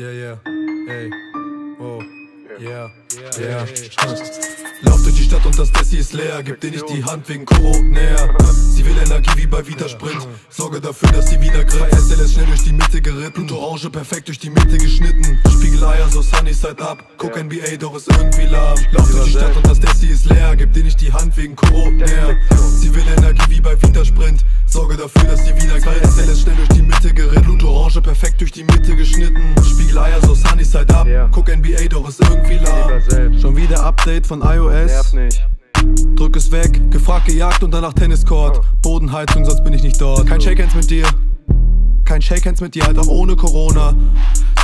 Yeah, yeah, ey, oh, yeah, yeah, Lauf durch die Stadt und das Dessi ist leer, gib dir nicht die Hand wegen näher. Sie will Energie wie bei Vita Sprint, sorge dafür, dass sie wieder greift. SLS schnell durch die Mitte geritten, Orange perfekt durch die Mitte geschnitten. Spiegeleier so sunny side up, guck NBA, doch ist irgendwie lahm. Lauf durch die Stadt und das Dessi ist leer, gib dir nicht die Hand wegen näher. Sie will Energie wie bei Vita Sprint, sorge dafür, dass sie wieder greift. SLS schnell durch guck NBA, doch ist irgendwie lahm. Schon wieder Update von iOS. Nerv nicht. Drück es weg, gefragt, gejagt und danach Tenniscourt. Bodenheizung, sonst bin ich nicht dort. Kein Shakehands mit dir. Kein Shakehands mit dir, halt auch ohne Corona.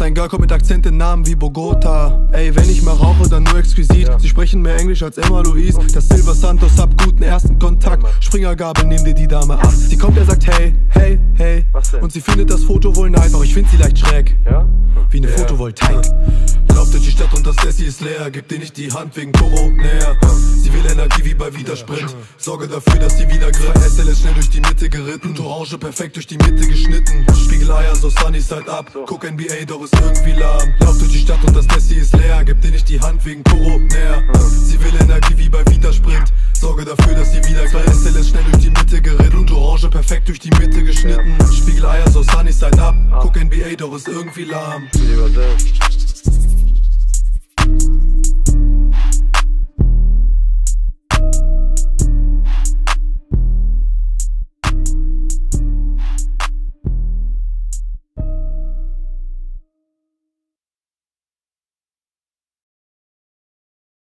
Sein Girl kommt mit Akzent in Namen wie Bogota. Ey, wenn ich mal rauche, dann nur exquisit. Sie sprechen mehr Englisch als Emma Louise. Das Silver Santos hab guten ersten Kontakt. Springergabel, nehm dir die Dame ab. Sie kommt, er sagt hey, hey, hey. Und sie findet das Foto wohl nice, doch ich find sie leicht schräg. Ja? Wie eine Photovoltaik. Lauf durch die Stadt und das Dessi ist leer. Gib dir nicht die Hand wegen will Energie wie bei Vita Sprint. Sorge dafür, dass sie wieder greift. SL ist schnell durch die Mitte geritten. Und Orange perfekt durch die Mitte geschnitten. Spiegeleier so sunny side up. Guck NBA, doch ist irgendwie lahm. Lauf durch die Stadt und das Dessi ist leer. Gib dir nicht die Hand wegen Koro näher. Sie will Energie wie bei Vita Sprint. Sorge dafür, dass sie wieder greift. SL ist schnell durch die Mitte geritten. Und Orange perfekt durch die Mitte geschnitten. Spiegeleier so sunny side up. Guck NBA, doch ist irgendwie lahm.